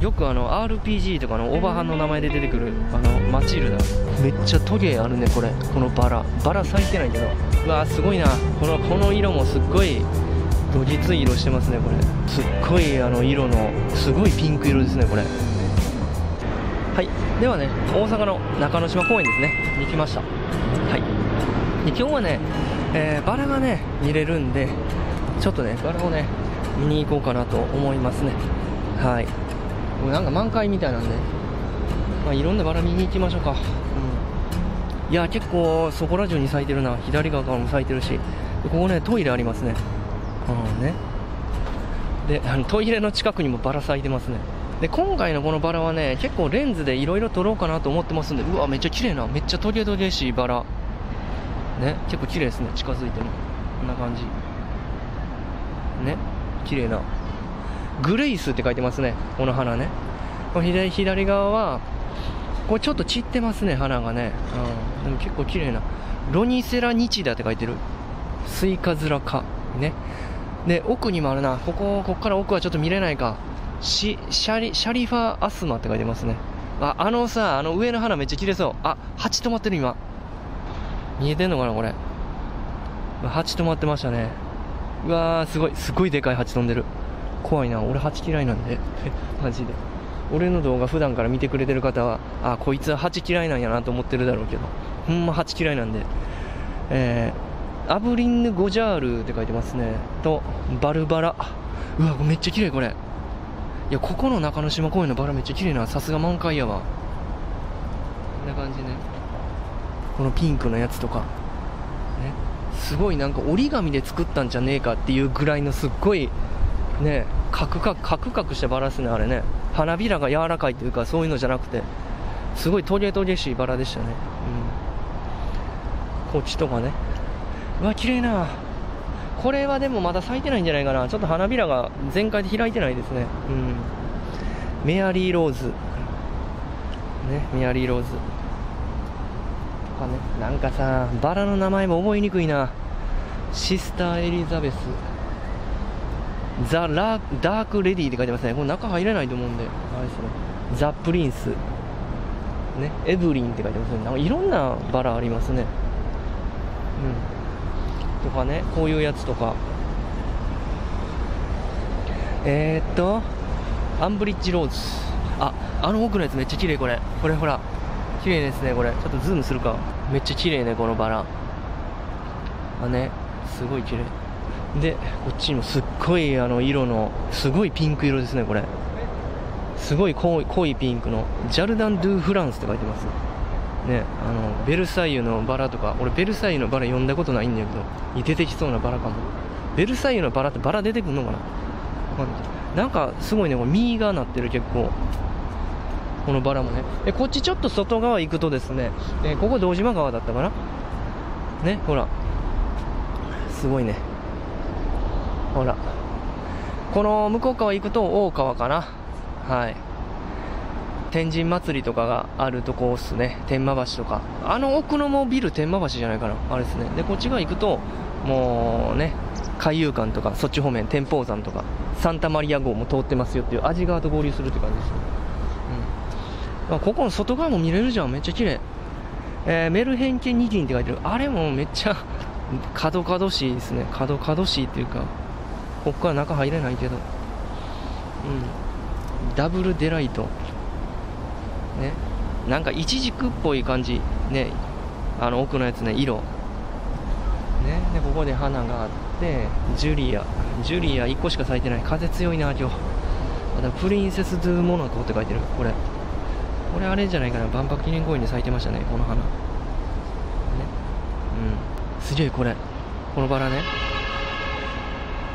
よくあの RPG とかのオーバーハンの名前で出てくるあのマチルダめっちゃトゲあるねこれ。このバラ。バラ咲いてないけど。うわーすごいな。このこの色もすっごいどぎつい色してますねこれ。すっごいあの色のすごいピンク色ですねこれ。はい。ではね大阪の中之島公園ですね。に来ました。はい。で今日はね、えーバラがね見れるんでちょっとねバラをね見に行こうかなと思いますね。はいもうなんか満開みたいなんで、まあ、いろんなバラ見に行きましょうか、うん、いや結構そこら中に咲いてるな。左側からも咲いてるし。でここねトイレありますね。うんね。であのトイレの近くにもバラ咲いてますね。で今回のこのバラはね結構レンズでいろいろ撮ろうかなと思ってますんで。うわめっちゃ綺麗な。めっちゃトゲトゲしいバラ。ね結構綺麗ですね。近づいても。こんな感じ。ね綺麗なグレイスって書いてますね。この花ね。この左左側はこれちょっと散ってますね花がね、うん、でも結構綺麗な。ロニセラニチダって書いてる。スイカズラ科ね。で奥にもあるな。ここここから奥はちょっと見れないか。シシャリシャリファアスマって書いてますね。ああのさあの上の花めっちゃ綺麗そう。あ蜂止まってる今。見えてんのかなこれ。蜂止まってましたね。うわーすごい。すごいでかい蜂飛んでる。怖いな俺蜂嫌いなんで。マジで。俺の動画普段から見てくれてる方はあこいつは蜂嫌いなんやなと思ってるだろうけど。ほんま蜂嫌いなんで。えー、アブリンヌ・ゴジャールって書いてますね。とバルバラ。うわめっちゃ綺麗これ。いやここの中之島公園のバラめっちゃ綺麗なさすが満開やわ。こんな感じね。このピンクのやつとか。ね。すごいなんか折り紙で作ったんじゃねえかっていうぐらいのすっごいねカクカクカクカクしたバラですねあれね。花びらが柔らかいというかそういうのじゃなくてすごいトゲトゲしいバラでしたね。うん。こっちとかね。うわ綺麗な。これはでもまだ咲いてないんじゃないかな。ちょっと花びらが全開で開いてないですね。うん。メアリーローズ。ねメアリーローズ。とかね。なんかさバラの名前も覚えにくいな。シスターエリザベス。ザ・ラダーク・レディーって書いてますね。これ中入れないと思うんで。あれですね。ザ・プリンス。ね。エブリンって書いてますね。なんかいろんなバラありますね。うん。とかね。こういうやつとか。えー、っとアンブリッジローズ。ああの奥のやつめっちゃ綺麗これ。これほら。綺麗ですねこれ。ちょっとズームするか。めっちゃ綺麗ねこのバラ。あね。すごい綺麗。でこっちにもすっごいあの色のすごいピンク色ですねこれ。すごい濃い濃いピンクのジャルダン・ドゥ・フランスって書いてます。ねあのベルサイユのバラとか俺ベルサイユのバラ読んだことないんだけど出てきそうなバラかも。ベルサイユのバラってバラ出てくるのかな？わかんない。なんかすごいねこれ実がなってる結構。このバラもね。でこっちちょっと外側行くとですね、えここ堂島川だったかな？ねほら。すごいね。ほら。この向こう側行くと大川かな。はい。天神祭りとかがあるとこっすね。天満橋とか。あの奥のもビル天満橋じゃないかな。あれですね。でこっち側行くともうね海遊館とかそっち方面天保山とかサンタマリア号も通ってますよっていう味川と合流するって感じですねうん。ここの外側も見れるじゃん。めっちゃ綺麗。えーメルヘンケニギンって書いてる。あれもめっちゃ角々しいですね。角々しいっていうか。ここから中入れないけど。うん。ダブルデライト。ね。なんかイチジクっぽい感じ。ね。あの奥のやつね。色。ね。でここで花があってジュリア。ジュリア1個しか咲いてない。風強いな今日。あとプリンセス・ドゥ・モナコって書いてる。これ。これあれじゃないかな。万博記念公園で咲いてましたねこの花。ね。うん。すげえこれ。このバラね。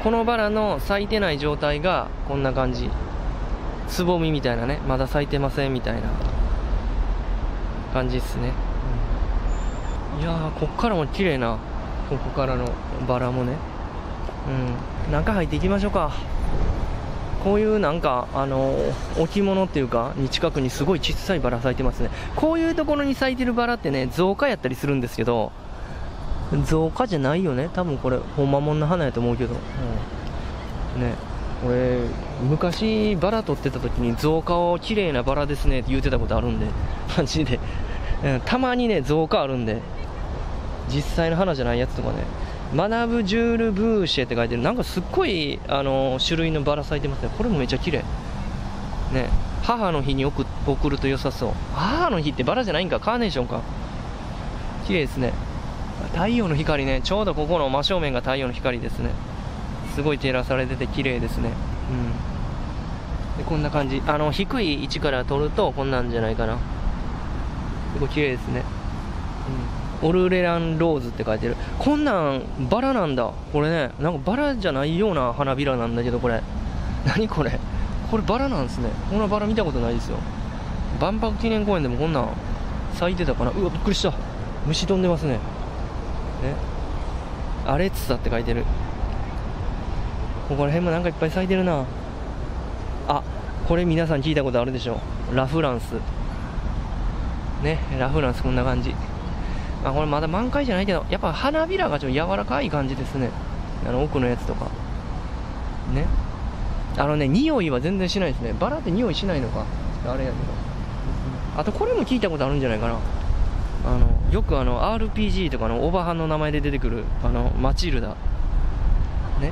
このバラの咲いてない状態がこんな感じ。つぼみみたいなね。まだ咲いてませんみたいな。感じですね、うん。いやーこっからも綺麗なここからのバラもね。うん。中入っていきましょうか。こういうなんかあの置物っていうかに近くにすごい小さいバラ咲いてますね。こういうところに咲いてるバラってね造花やったりするんですけど造花じゃないよね。多分これほんまもんの花やと思うけど、うん、ね。これ昔バラ撮ってた時に造花を綺麗なバラですねって言ってたことあるんで。マジで、うん、たまにね造花あるんで。実際の花じゃないやつとかね。マナブジュール・ブーシェって書いてる。なんかすっごいあの種類のバラ咲いてますね。これもめっちゃ綺麗。ね。母の日に送送ると良さそう。母の日ってバラじゃないんか。カーネーションか。綺麗ですね太陽の光ねちょうどここの真正面が太陽の光ですね。すごい照らされてて綺麗ですね。うん。でこんな感じ。あの低い位置から撮るとこんなんじゃないかな。すごい綺麗ですね。うん。オルレランローズって書いてる。こんなんバラなんだ。これねなんかバラじゃないような花びらなんだけどこれ。何これ。これバラなんですね。こんなバラ見たことないですよ。万博記念公園でもこんなん咲いてたかな。うわびっくりした。虫飛んでますね。ねアレッツァって書いてる。ここら辺もなんかいっぱい咲いてるな。あこれ皆さん聞いたことあるでしょ。ラフランス。ねラフランスこんな感じ。あこれまだ満開じゃないけどやっぱ花びらがちょっと柔らかい感じですね。あの奥のやつとか。ね。あのね匂いは全然しないですね。バラって匂いしないのか。あれやけど。あとこれも聞いたことあるんじゃないかな。あのよくあの RPG とかのオーバーハンの名前で出てくるあのマチルダ。ね？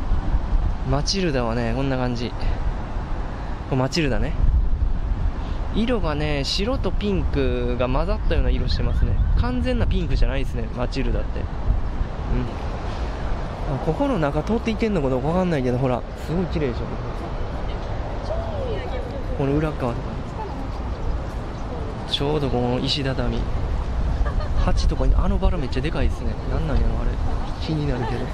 マチルダはねこんな感じ。これマチルダね。色がね白とピンクが混ざったような色してますね。完全なピンクじゃないですねマチルダって。うん。ここの中通っていけんのかどうかわかんないけどほらすごい綺麗でしょ。この裏側とか。ちょうどこの石畳。鉢とかにあのバラめっちゃでかいですね。なんなんやろあれ。気になるけど。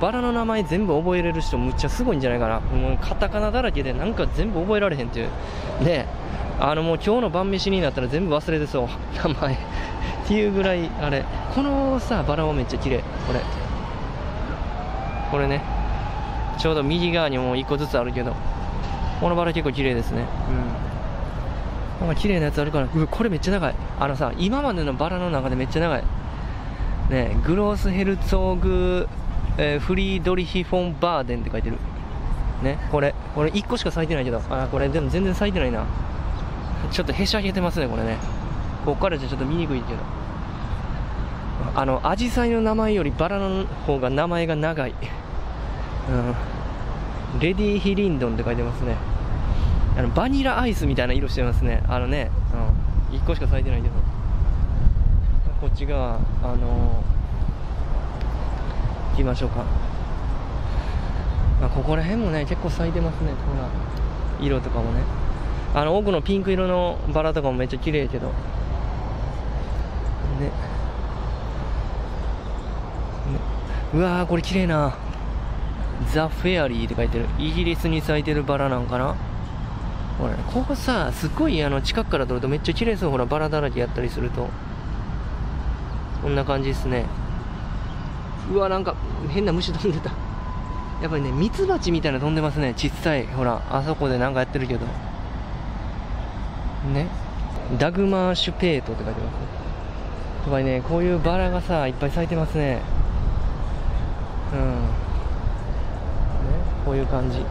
バラの名前全部覚えれる人むっちゃすごいんじゃないかな。もうカタカナだらけでなんか全部覚えられへんっていう。ねあのもう今日の晩飯になったら全部忘れてそう。名前。っていうぐらいあれ。このさバラもめっちゃ綺麗。これ。これね。ちょうど右側にもう1個ずつあるけど。このバラ結構綺麗ですね。うん。なんか綺麗なやつあるからうわこれめっちゃ長い。あのさ今までのバラの中でめっちゃ長い。ねグロースヘルツォーグ、えーフリードリヒ・フォン・バーデンって書いてる。ねこれ。これ1個しか咲いてないけど。あこれでも全然咲いてないな。ちょっとへしゃげてますねこれね。こっからじゃちょっと見にくいけど。あのアジサイの名前よりバラの方が名前が長い。うん。レディー・ヒリンドンって書いてますね。あのバニラアイスみたいな色してますね。あのね、うん、1個しか咲いてないけど。こっち側あの行きましょうか、まあ、ここら辺もね結構咲いてますね。ほら色とかもね。あの奥のピンク色のバラとかもめっちゃ綺麗けど。ね。ね。うわーこれ綺麗な。ザ・フェアリーって書いてる。イギリスに咲いてるバラなんかな。ほらここさすっごいあの近くから撮るとめっちゃ綺麗そう。ほらバラだらけやったりすると。こんな感じですね。うわなんか変な虫飛んでた。やっぱりねミツバチみたいな飛んでますね。小さい。ほらあそこでなんかやってるけど。ね。ダグマーシュペートって書いてます。ねとかねこういうバラがさいっぱい咲いてますね。うん。ねこういう感じ。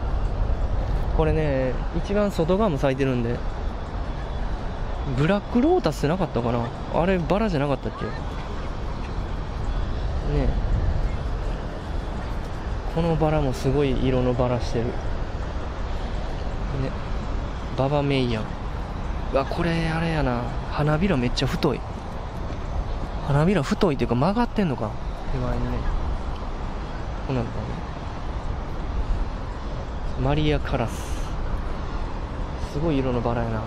これね一番外側も咲いてるんで。ブラックロータスなかったかな？あれバラじゃなかったっけ？ね。このバラもすごい色のバラしてる。ね。ババメイヤン。わこれあれやな。花びらめっちゃ太い。花びら太いっていうか曲がってんのか。手前にね。こんなのかなマリア・カラス。すごい色のバラやな。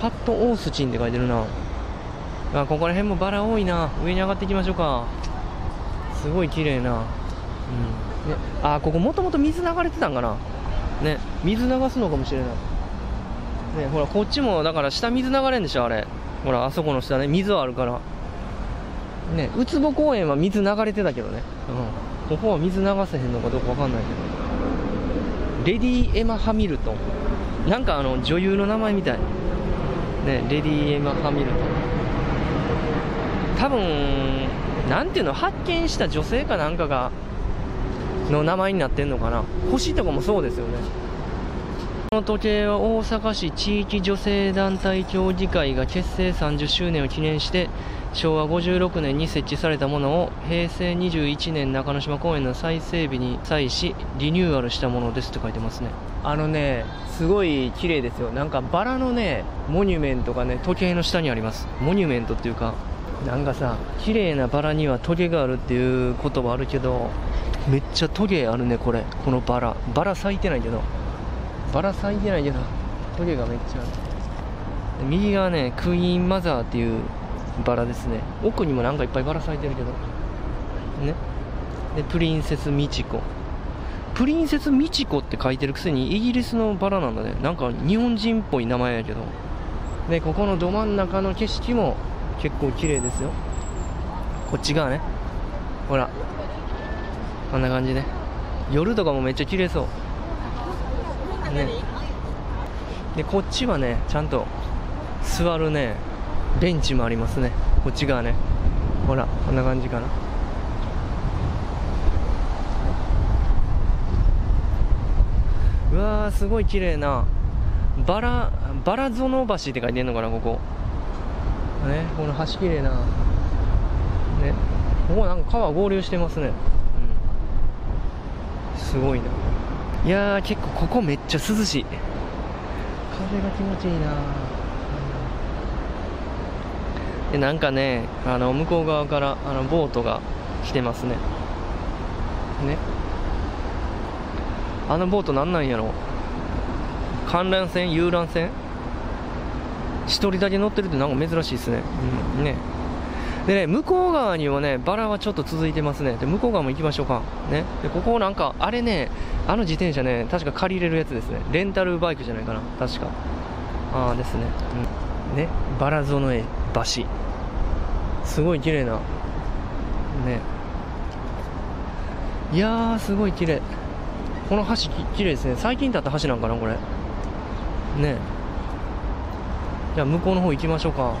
パッド・オースチンって書いてるな。あここら辺もバラ多いな。上に上がっていきましょうか。すごい綺麗な。うん。ね。あここもともと水流れてたんかな。ね。水流すのかもしれない。ねほらこっちもだから下水流れんでしょあれ。ほらあそこの下ね。水はあるから。ねウツボ公園は水流れてたけどね。うん。ここは水流せへんのかどうかわかんないけど。レディー・エマ・ハミルトン。なんかあの女優の名前みたい。ねレディー・エマ・ハミルトン。多分なんていうの発見した女性かなんかがの名前になってんのかな。星とかもそうですよね。この時計は大阪市地域女性団体協議会が結成30周年を記念して昭和56年に設置されたものを平成21年中之島公園の再整備に際しリニューアルしたものですって書いてますね。あのねすごい綺麗ですよ。なんかバラのねモニュメントがね時計の下にあります。モニュメントっていうかなんかさ綺麗なバラにはトゲがあるっていうことはあるけどめっちゃトゲあるねこれ。このバラ。バラ咲いてないけど。バラ咲いてないけどトゲがめっちゃある。右側ねクイーンマザーっていうバラですね。奥にもなんかいっぱいバラ咲いてるけど。ね。でプリンセスミチコ。プリンセスミチコって書いてるくせにイギリスのバラなんだね。なんか日本人っぽい名前やけど。でここのど真ん中の景色も結構綺麗ですよ。こっち側ね。ほら。こんな感じね。夜とかもめっちゃ綺麗そう。ね。でこっちはねちゃんと座るね。ベンチもありますね。こっち側ね。ほらこんな感じかな。うわーすごい綺麗な。バラバラ園橋って書いてんのかなここ。ねこの橋綺麗な。ねここなんか川合流してますね。うん。すごいな。いや結構ここめっちゃ涼しい。風が気持ちいいなでなんかねあの向こう側からあのボートが来てますね。ね。あのボートなんなんやろ？観覧船？遊覧船？一人だけ乗ってるってなんか珍しいですね,、うん、ね。でね向こう側にはねバラはちょっと続いてますね。で向こう側も行きましょうか。ね。でここなんかあれねあの自転車ね確か借りれるやつですね。レンタルバイクじゃないかな。確か。ああですね、うん、ね。バラ園へ橋すごい綺麗な。ね。いやーすごい綺麗。この橋き綺麗ですね。最近建った橋なんかなこれ。ね。じゃあ向こうの方行きましょうか。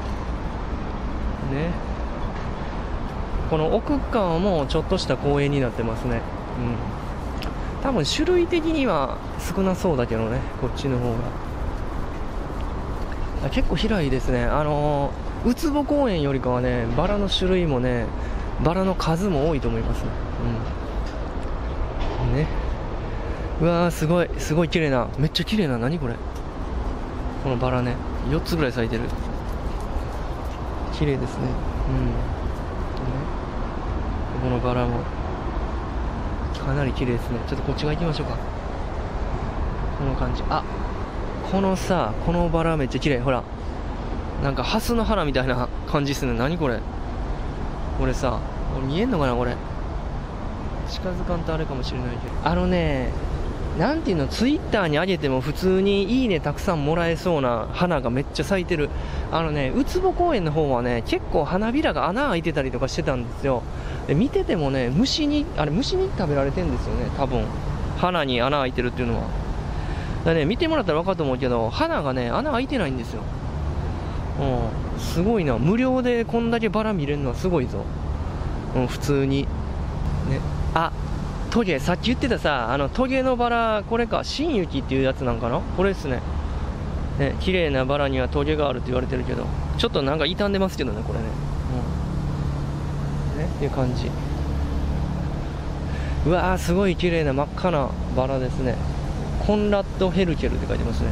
ね。この奥側もちょっとした公園になってますね。うん。多分種類的には少なそうだけどねこっちの方が。結構広いですね。あのー、ウツボ公園よりかはねバラの種類もねバラの数も多いと思いますうん。ね。うわーすごいすごい綺麗な。めっちゃ綺麗な。何これ。このバラね。4つぐらい咲いてる。綺麗ですね。うん。ね。このバラも。かなり綺麗ですね。ちょっとこっち側行きましょうか。この感じ。あこのさこのバラめっちゃ綺麗。ほら。なんかハスの花みたいな感じっすね何これこれさこれ見えんのかなこれ近づかんとあれかもしれないけどあのねなんていうの、ツイッターに上げても普通にいいねたくさんもらえそうな花がめっちゃ咲いてる。あのね、ウツボ公園の方はね、結構花びらが穴開いてたりとかしてたんですよ。で見ててもね、虫に、あれ虫に食べられてんですよね、多分。花に穴開いてるっていうのは。だね、見てもらったら分かると思うけど、花がね、穴開いてないんですよ。うん、すごいな。無料でこんだけバラ見れるのはすごいぞ。うん、普通に。ね。あ、トゲさっき言ってたさあのトゲのバラこれか。新雪っていうやつなんかな？これですね。ね綺麗なバラにはトゲがあるって言われてるけど。ちょっとなんか傷んでますけどねこれね。うん。ねっていう感じ。うわーすごい綺麗な真っ赤なバラですね。コンラッド・ヘルケルって書いてますね。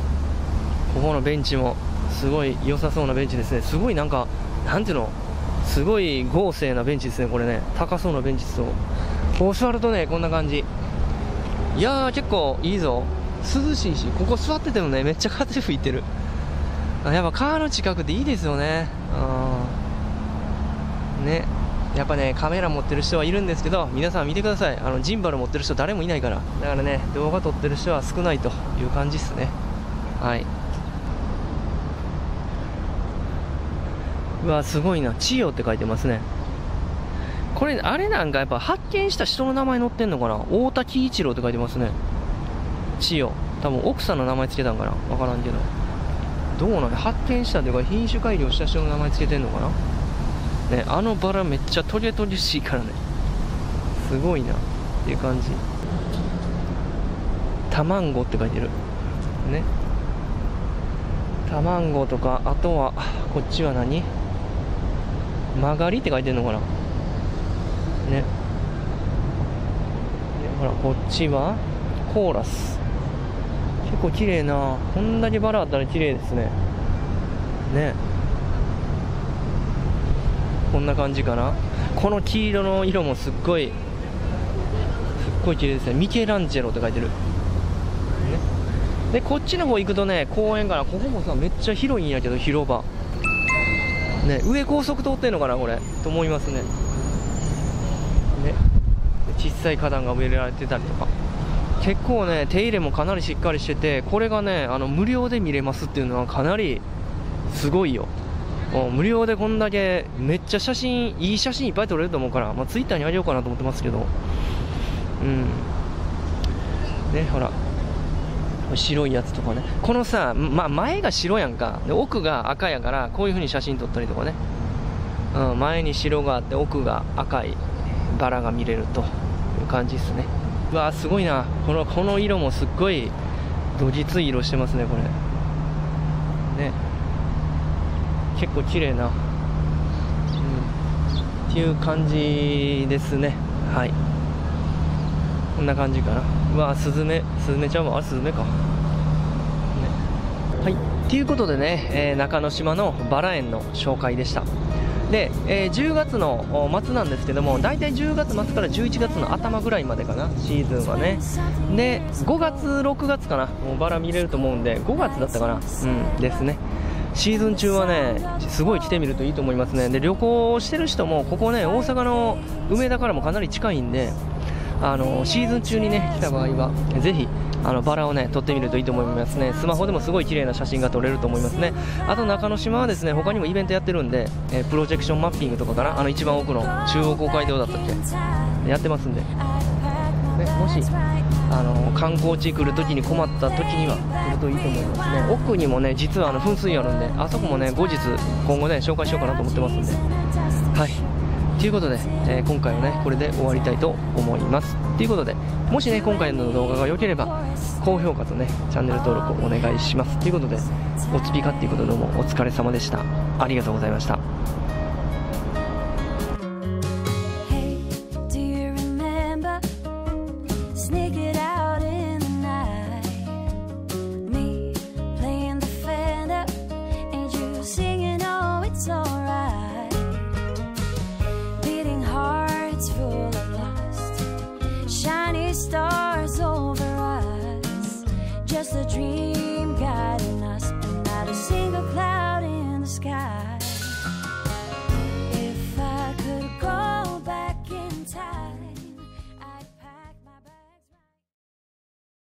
ここのベンチも。すごい良さそうなベンチですね。すごいなんかなんていうの？すごい豪勢なベンチですねこれね。高そうなベンチそうこう座るとねこんな感じ。いやー結構いいぞ。涼しいしここ座っててもねめっちゃ風吹いてる。やっぱ川の近くでいいですよね。うんね。やっぱねカメラ持ってる人はいるんですけど皆さん見てください。あのジンバル持ってる人誰もいないから。だからね動画撮ってる人は少ないという感じっすね。はい。うわすごいな。千代って書いてますね。これあれなんかやっぱ発見した人の名前載ってんのかな？大田喜一郎って書いてますね。千代多分奥さんの名前つけたんかな？分からんけど。どうなん発見したというか品種改良した人の名前つけてんのかな？ねあのバラめっちゃトゲトゲしいからね。すごいな。っていう感じ。タマンゴって書いてる。ね。卵とかあとはこっちは何？曲がりって書いてんのかな？ね。ほらこっちは？コーラス。結構綺麗な。こんだけバラあったら綺麗ですね。ね。こんな感じかな？この黄色の色もすっごいすっごい綺麗ですね。ミケランジェロって書いてる。ね。でこっちの方行くとね公園かな？ここもさめっちゃ広いんやけど広場。ね上高速通ってんのかなこれ。と思いますね。ね。小さい花壇が植えられてたりとか。結構ね手入れもかなりしっかりしててこれがねあの無料で見れますっていうのはかなりすごいよ。もう無料でこんだけめっちゃ写真いい写真いっぱい撮れると思うから、まあ、ツイッターにあげようかなと思ってますけど。うん。ねほら。白いやつとかね。このさ、ま、前が白やんか。で奥が赤やからこういう風に写真撮ったりとかね、うん、前に白があって奥が赤いバラが見れると。いう感じですね。うわすごいな。このこの色もすっごいどぎつい色してますねこれ。ね。結構綺麗な、うん、っていう感じですね。はい。こんな感じかな。うわスズメスズメちゃんもあスズメか、ね、はい。ということでね、えー、中之島のバラ園の紹介でした。で、えー、10月の末なんですけども大体10月末から11月の頭ぐらいまでかなシーズンはね。で5月6月かなもうバラ見れると思うんで5月だったかなうんですね。シーズン中はねすごい来てみるといいと思いますね。で旅行してる人もここね大阪の梅田からもかなり近いんであのシーズン中にね来た場合はぜひあのバラをね撮ってみるといいと思いますね。スマホでもすごい綺麗な写真が撮れると思いますね。あと中之島はですね他にもイベントやってるんで、えー、プロジェクションマッピングとかかな。あの一番奥の中央公会堂だったっけ？やってますんで、ね、もしあの観光地来るときに困ったときには来るといいと思いますね。奥にもね実はあの噴水あるんであそこもね後日今後ね紹介しようかなと思ってますんで。はい。ということで、えー、今回はねこれで終わりたいと思います。ということでもしね今回の動画が良ければ高評価とねチャンネル登録をお願いします。ということでおつぴかっていうことでどうもお疲れ様でした。ありがとうございました。